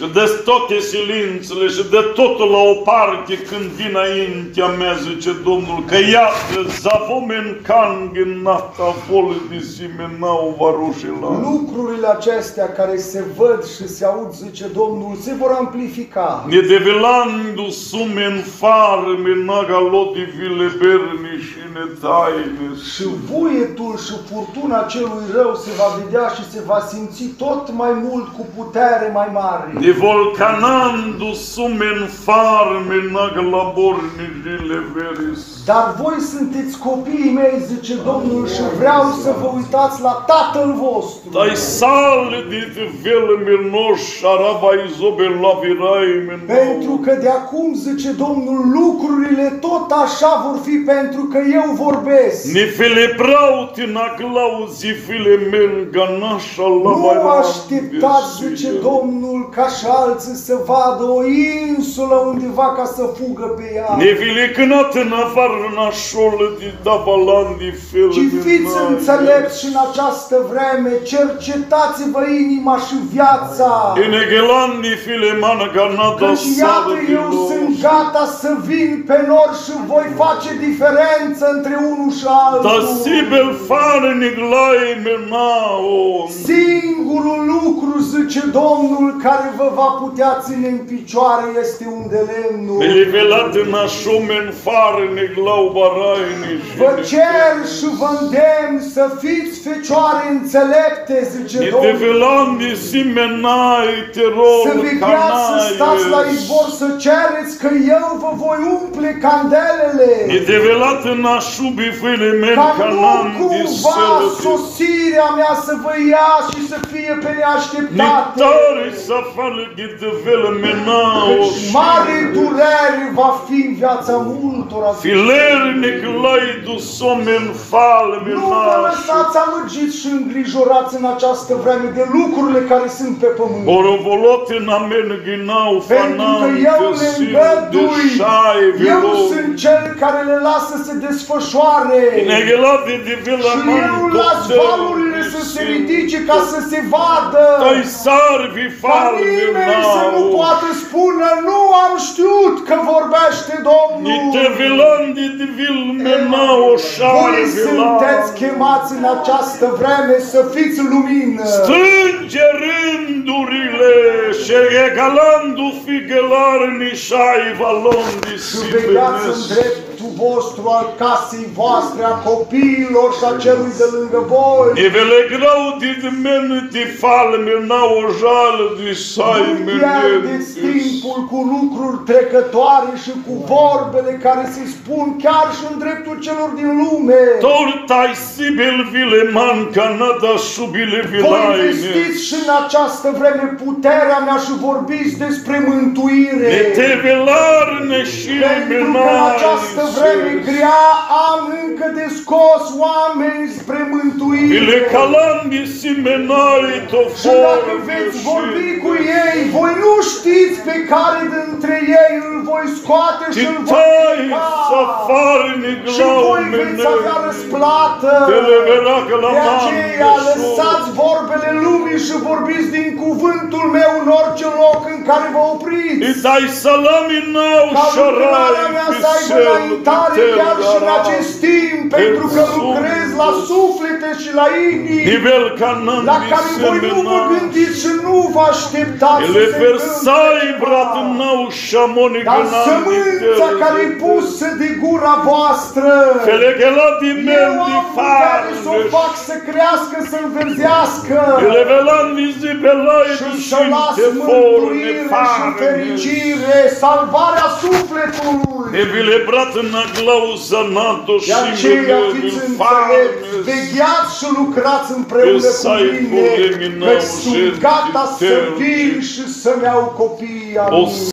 Și de toate silințele și de totul la o parte când vin înaintea mea, zice Domnul, că iată, zavomen kang în nata volă de simenau varușila. Lucrurile acestea care se văd și se aud, zice Domnul, se vor amplifica. Ne develando sumen far menaga lodi vile berni și ne taine. Și vuietul și furtuna celui rău se va vedea și se va simți tot mai mult cu putere mai mare. De volcanando sumen far menaga laborni vile veris. Dar voi sunteți copiii mei, zice Domnul, și vreau să vă uitați la Tatăl vostru. Dai sale de vele mirnoș araba izobe la virai Pentru că de acum, zice Domnul, lucrurile tot așa vor fi pentru că eu vorbesc. Ne fele brauti na glauzi file melga nașa la Nu așteptați, zice Domnul, ca și alții să vadă o insulă undeva ca să fugă pe ea. Ne file cânat în afară nașolă de davalan de fele Ci fiți înțelepți și în această vreme, cercetați-vă inima și viața. Enegelan de file mana ganata Căci iată, eu sunt gata să vin pe nor și voi face diferență între unul și Da altul. sibel fare niglai menao. Singurul lucru, zice Domnul, care vă va putea ține în picioare este un de lemnul. Elivelat în așomen fare neglau baraini și Vă cer și vă îndemn să fiți fecioare înțelepte, zice Ne Domnul. develan de simenai terol Să vegheați să stați la izvor, să cereți că eu vă voi umple candelele. Ne develat în așubi fele men Ca nu canan de cumva sălăti. sosirea mea să vă ia și să fie pe neașteptate. Nitare să fală de vele menao. Căci mare durere va fi în viața multora. Filer neclai du somen fale Nu vă menao. lăsați amăgiți și îngrijorați în această vreme de lucrurile care sunt pe pământ. Borovolot în amen ghinau Pentru că fanan eu că le si de îngădui, șai eu velo. sunt cel care le lasă să desfășoare. Negelat de vela Și man eu las valurile să se ridice ca să se vadă. Dai sarvi Ca falvi nimeni să nu nau. poată spune, nu am știut că vorbește Ni Domnul. te velandi de vil menao șai Voi sunteți vela. chemați în această vreme să fiți lumină. Strânge rândurile și egalandu figelarni șai valon de Și vegheați în sibenes. Dreptul vostru al casei voastre, a copiilor și a celui de lângă voi. E vele grau de men de falme nau o jală de sai Nu pierdeți menetis. timpul cu lucruri trecătoare și cu vorbele care se spun chiar și în dreptul celor din lume. Tortai sibel vile man canada subile Voi vilaine. vestiți și în această vreme puterea mea și vorbiți despre mântuire. Ne te velarne și Pentru că în această vreme grea am încă de scos oameni spre Ile mântuire. calandi simenai to Și dacă veți vorbi cu ei, voi nu știți pe care dintre ei îl voi scoate și îl voi Citai pleca. să farni Și glau voi veți avea mene. răsplată. Te le verá că la De aceea man. lăsați vorbele lumii și vorbiți din cuvântul meu în orice loc în care vă opriți. I dai salami nau Ca lucrarea șarai mea să aibă înaintare chiar și în acest timp, pentru că lucrez la suflete și la inimi, Nivel canan la care voi nu vă gândiți și nu vă așteptați Ele să se versai întâmple brat ceva. nau șamoni Dar sămânța care e pusă de gura voastră, Felegela di eu men di am putere să o farne. fac să crească, să înverzească Ele velan vizibelai și di să las sinte forne mântuire și farne. fericire, salvarea sufletului. E vile brat na glauza nato De aceea și fiți mele înțelepți, farne. vegheați și lucrați împreună cu Esai mine, purge minau că sunt jertfi gata să tergi. vin și să-mi iau copiii a O mine.